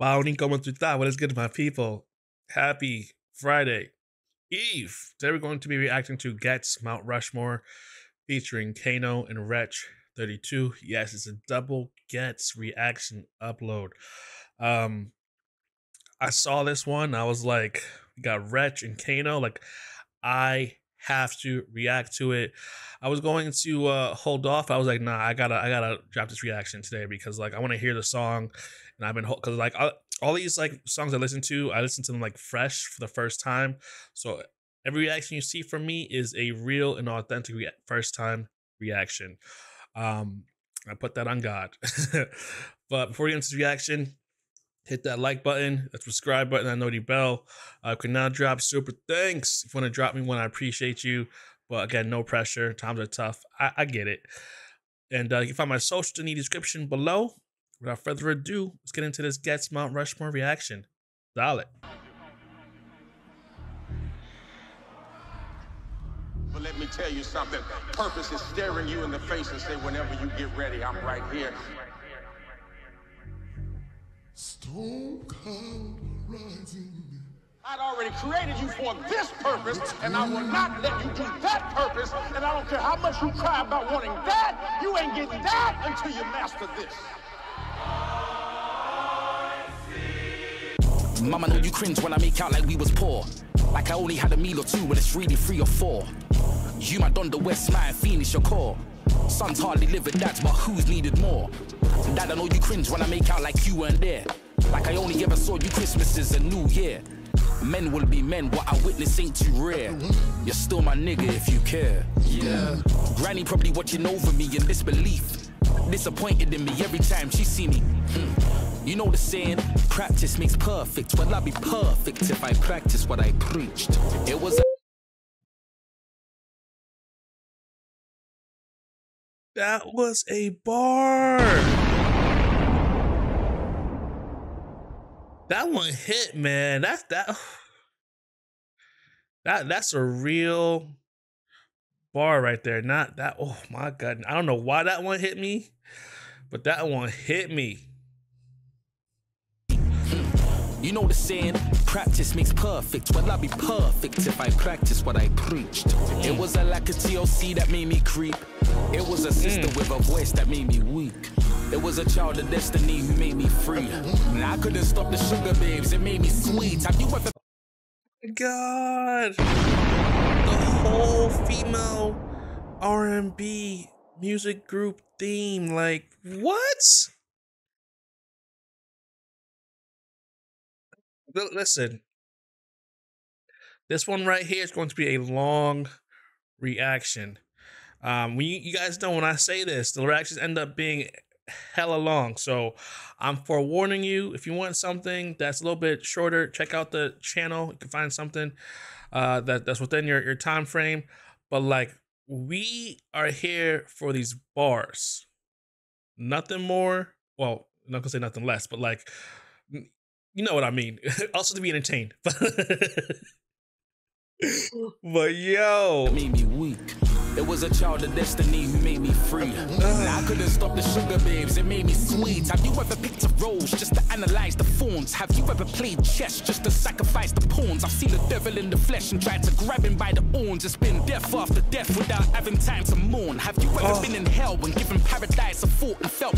Bounty coming through that. What is good, my people? Happy Friday Eve. Today we're going to be reacting to Ghetts Mount Rushmore featuring Kano and Wretch 32. Yes, it's a double Ghetts reaction upload. Um, I saw this one. I was like, we got Wretch and Kano. Like, I have to react to it. I was going to uh, hold off. I was like, nah, I gotta, I gotta drop this reaction today because like I want to hear the song, and I've been because like I, all these like songs I listen to, I listen to them like fresh for the first time. So every reaction you see from me is a real and authentic first time reaction. Um, I put that on God. but before we get into this reaction, hit that like button, that subscribe button, that noti bell. I uh, can now drop super thanks. If you want to drop me one, I appreciate you. But again, no pressure. Times are tough. I, I get it. And uh, you can find my social in the description below. Without further ado, let's get into this Ghetts Mount Rushmore reaction. Solid. But let me tell you something. Purpose is staring you in the face and say, whenever you get ready, I'm right here. Stone cold rising. I'd already created you for this purpose, and I will not let you do that purpose. And I don't care how much you cry about wanting that, you ain't getting that until you master this. Mama know you cringe when I make out like we was poor. Like I only had a meal or two when it's really three or four. You my Don the West man, finish your core. Sons hardly live with that, but who's needed more? Dad, I know you cringe when I make out like you weren't there. Like I only ever saw you Christmases and New Year. Men will be men, what I witness ain't too rare. You're still my nigga if you care. Yeah. Granny probably watching over me in disbelief. Disappointed in me every time she see me. Hmm. You know the saying, practice makes perfect. Well, I'd be perfect if I practice what I preached. It was That was a bar. That one hit, man. That's that. That that's a real bar right there. Not that. Oh my god. I don't know why that one hit me, but that one hit me. You know the saying, practice makes perfect. Well, I'd be perfect if I practice what I preached. It was a lack of TLC that made me creep. It was a sister mm. with a voice that made me weak. It was a child of destiny who made me free. And I couldn't stop the Sugababes, it made me sweet. Have you ever. God. The whole female R&B music group theme. Like, what? Listen, this one right here is going to be a long reaction. Um, when you, you guys know when I say this, the reactions end up being hella long. So I'm forewarning you. If you want something that's a little bit shorter, check out the channel. You can find something uh, that that's within your your time frame. But like we are here for these bars, nothing more. Well, I'm not gonna say nothing less, but like you know what I mean. also to be entertained. but yo, it made me weak. It was a child of destiny who made me free. I couldn't stop the Sugababes, it made me sweet. Have you ever picked a rose just to analyze the thorns? Have you ever played chess just to sacrifice the pawns? I've seen the devil in the flesh and tried to grab him by the horns. It's been death after death without having time to mourn. Have you ever oh. been in hell when given paradise a thought and felt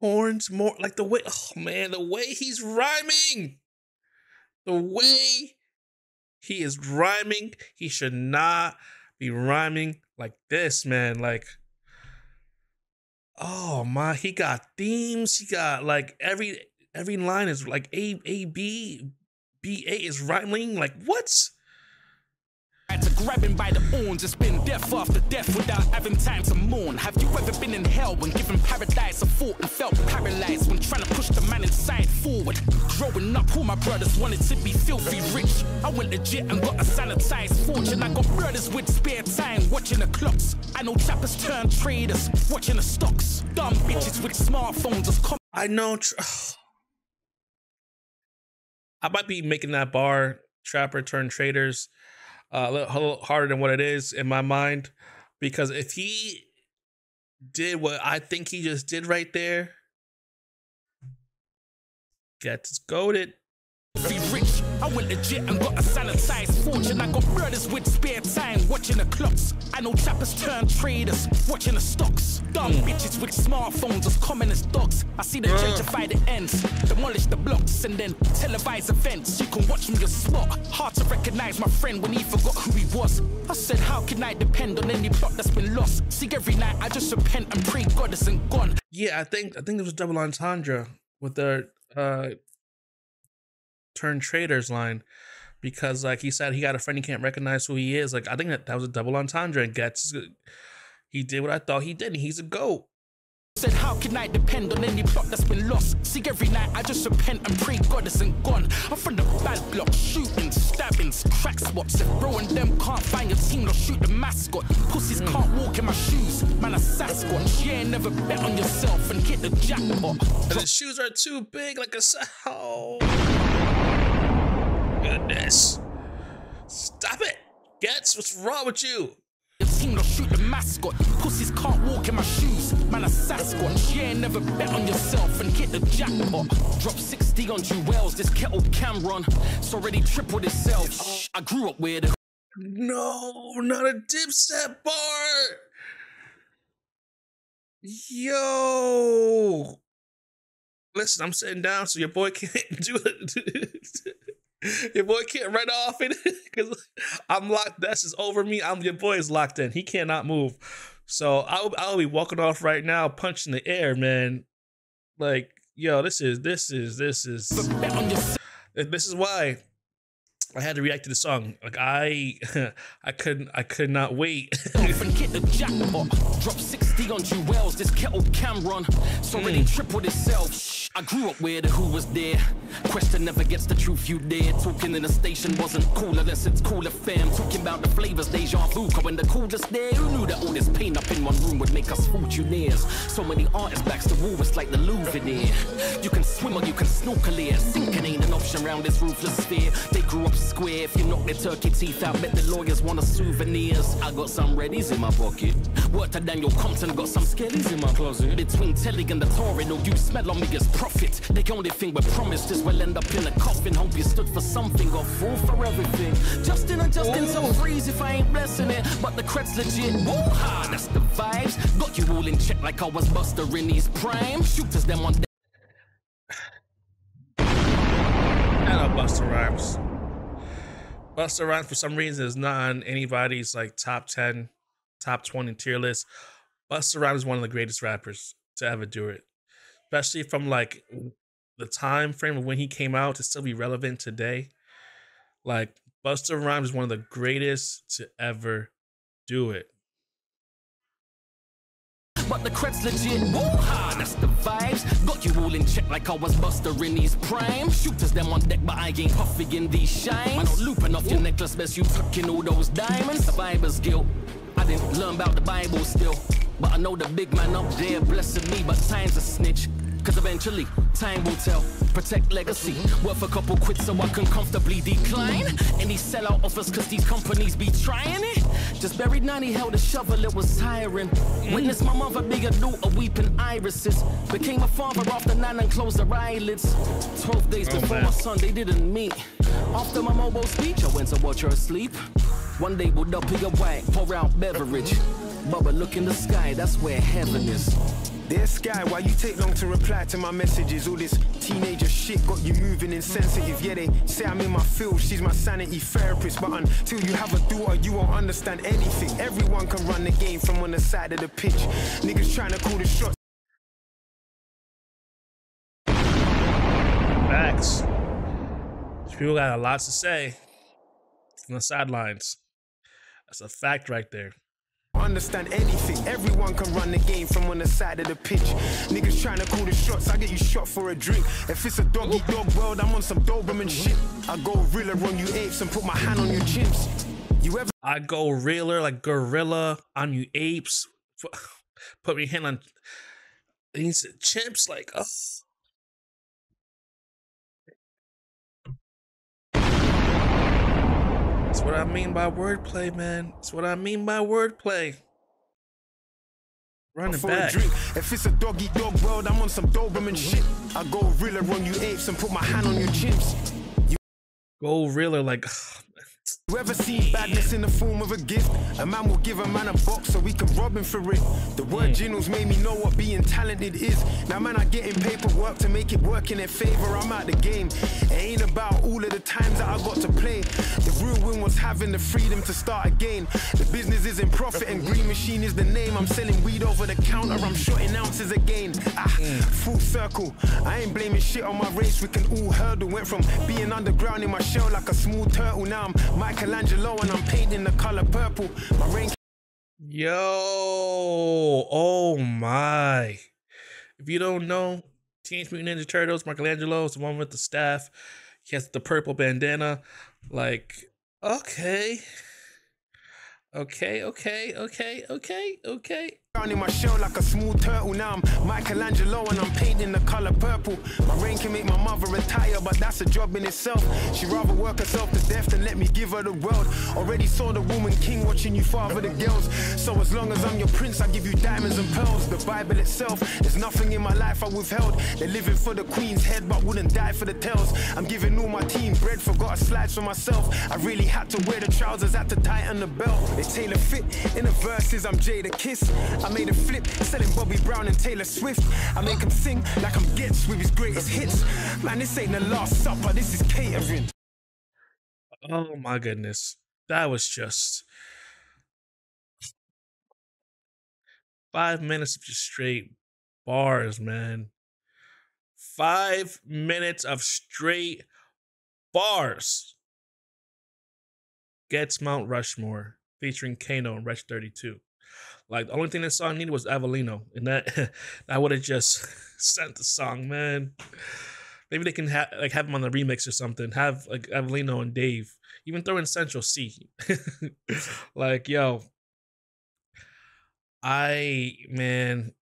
horns more like the way oh man the way he's rhyming. The way he is rhyming he should not be rhyming like this man like oh my he got themes he got like every every line is like a a b b a is rhyming like what? had to grab him by the horns. It's been death after death without having time to mourn. Have you ever been in hell when given paradise a thought and felt paralyzed when trying to push the man inside forward? Growing up, all my brothers wanted to be filthy rich. I went legit and got a sanitized fortune. I got brothers with spare time watching the clocks. I know turn traders watching the stocks. Dumb bitches with smartphones. I know. I might be making that bar trapper turn traders uh, a little harder than what it is in my mind. Because if he did what I think he just did right there, Ghetts goaded. Be rich. I went legit and got a sanitized fortune. I got brothers with spare time watching the clocks. I know chappers turn traders watching the stocks. Dumb mm. bitches with smartphones as common as dogs. I see them gentrify the ends, demolish the blocks, and then televise events. You can watch from your spot. Hard to recognize my friend when he forgot who he was. I said, How can I depend on any plot that's been lost? See, every night I just repent and pray God isn't gone. Yeah, I think I think there was double entendre with the uh turn traders line because like he said he got a friend he can't recognize who he is like i think that that was a double entendre and Ghetts he did what i thought he did and he's a goat Said, how can I depend on any plot that's been lost? See, every night I just repent and pray God isn't gone. I'm from the bad block, shooting, stabbing, crack spots. If bro and them can't find your team, they'll shoot the mascot. Pussies mm. can't walk in my shoes, man, a Sasquatch. Yeah, never bet on yourself and hit the jackpot. And the shoes are too big, like a. Oh goodness. Stop it! Ghetts, what's wrong with you? Team to shoot the mascot. Pussies can't walk in my shoes. Man, a Sasquatch. Yeah, never bet on yourself and hit the jackpot. Drop 60 on Jewels. This kettle Cam'ron. It's already tripled itself. I grew up with. No, not a dipset bar. Yo. Listen, I'm sitting down so your boy can't do it. your boy can't run off it because I'm locked. That's just over me. I'm your boy is locked in. He cannot move. So I'll I'll be walking off right now, punching the air, man. Like yo, this is this is this is this is why I had to react to the song. Like I, I couldn't, I could not wait. Drop 60 on Jewels. This kettle Cam'ron. It's already mm. tripled itself. I grew up where the who was there. Question never gets the truth you dare. Talking in the station wasn't cool unless it's cooler fam. Talking about the flavors, deja vu. When the coolest there, who knew that all this pain up in one room would make us fortunaires? So many artists backs the wall, it's like the Louvre there. You can swim or you can snorkel here. Sinking ain't an option around this roofless sphere. They grew up square. If you knock their turkey teeth out, bet the lawyers want a souvenirs. I got some readies in my pocket. Worked at Daniel Compton, got some skellies in my closet. Between Telly and the Tory, no you smell on me as profit. The only thing we're promised is we'll end up in a coffin. Hope you stood for something or fool for everything. Justin and Justin so freeze if I ain't blessing it. But the cred's legit. Woo-ha, that's the vibes. Got you all in check like I was Busta in these prime. Shooters them on. and love Busta Rhymes. Busta Rhymes, for some reason, is not on anybody's like top 10, top 20 tier list. Busta Rhymes is one of the greatest rappers to ever do it especially from like the time frame of when he came out to still be relevant today. Like Busta Rhymes is one of the greatest to ever do it. But the cred's legit. Woo-ha, that's the vibes. Got you all in check like I was Busta in these prime. Shooters them on deck, but I ain't puffing in these shines. I don't looping off your necklace, best you tucking all those diamonds. Survivor's guilt. I didn't learn about the Bible still. But I know the big man up there blessing me, but time's a snitch. Cause eventually, time will tell. Protect legacy. Worth a couple quid so I can comfortably decline. Any sellout offers cause these companies be trying it. Just buried 90, held a shovel, it was tiring. Witness my mother be a daughter weeping irises. Became a father after nine and closed her eyelids. 12 days oh, before man. my son, they didn't meet. After my mobile speech, I went to watch her asleep. One day we'll up your white, pour out beverage. Bubba, look in the sky, that's where heaven is. Dear Sky, why you take long to reply to my messages? All this teenager shit got you moving insensitive. Yeah, they say I'm in my field, she's my sanity therapist. But until you have a daughter, you won't understand anything. Everyone can run the game from on the side of the pitch. Niggas trying to call the shots. Facts. People got a lot to say from the sidelines. That's a fact right there understand anything. Everyone can run the game from on the side of the pitch. Niggas trying to call the shots, I get you shot for a drink. If it's a dog eat dog world, I'm on some Doberman shit. I go realer on you apes and put my hand on your chimps. You ever? I go realer like gorilla on you apes. Put me hand on these chimps like oh. That's what I mean by wordplay, man. That's what I mean by wordplay. Running for back. a drink. If it's a dog eat dog world, I'm on some Doberman shit. I go realer on you apes and put my hand on your chimps. Go realer like You ever seen badness in the form of a gift? A man will give a man a box so we can rob him for it. The word Jinnles made me know what being talented is. Now, man, I get in paperwork to make it work in their favor. I'm out the game. It ain't about all of the times that I got to play. The real win was having the freedom to start again. The business is in profit and Green Machine is the name. I'm selling weed over the counter. I'm shorting ounces again. Ah, full circle. I ain't blaming shit on my race. We can all hurdle. Went from being underground in my shell like a small turtle. Now I'm Michelangelo and I'm painting the color purple. My rain Yo, oh my. If you don't know, Teenage Mutant Ninja Turtles, Michelangelo is the one with the staff. He has the purple bandana. Like, okay. Okay, okay, okay, okay, okay. Down in my shell like a small turtle. Now I'm Michelangelo and I'm painting the color purple. My rain can make my mother retire, but that's a job in itself. She'd rather work herself to death than let me give her the world. Already saw the woman king watching you father the girls. So as long as I'm your prince, I give you diamonds and pearls. The Bible itself, there's nothing in my life I withheld. They're living for the queen's head, but wouldn't die for the tails. I'm giving all my team bread, forgot a slides for myself. I really had to wear the trousers, had to tighten the belt. They tailor fit in the verses. I'm Jadakiss. I made a flip, selling Bobby Brown and Taylor Swift. I make him sing like I'm Ghetts with his greatest hits. Man, this ain't the last supper, this is catering. Oh my goodness. That was just five minutes of just straight bars, man. Five minutes of straight bars. Ghetts Mount Rushmore featuring Kano and Wretch 32. Like the only thing that song needed was Avelino, and that I would have just sent the song, man. Maybe they can have like have him on the remix or something. Have like Avelino and Dave. Even throw in Central Cee. like, yo. I man.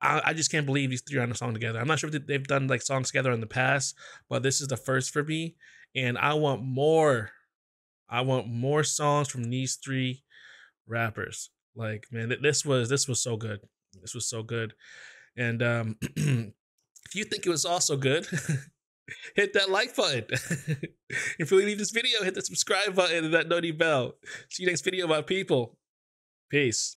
I, I just can't believe these three are on a song together. I'm not sure if they've done like songs together in the past, but this is the first for me. And I want more. I want more songs from these three rappers. Like, man, this was this was so good. This was so good. And um if you think it was also good, hit that like button. if you leave this video, hit the subscribe button and that noti bell. See you next video about people. Peace.